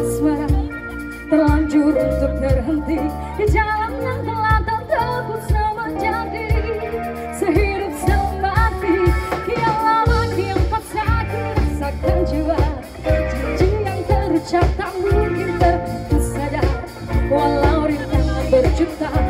asmara Terlanjur untuk berhenti. Di jalan yang telah tertutup sama jadi. Sehidup semati Kian lama kian paksa Rasakan jiwa. Janji yang terucap tak mungkin tersadar Walau rintangan berjuta.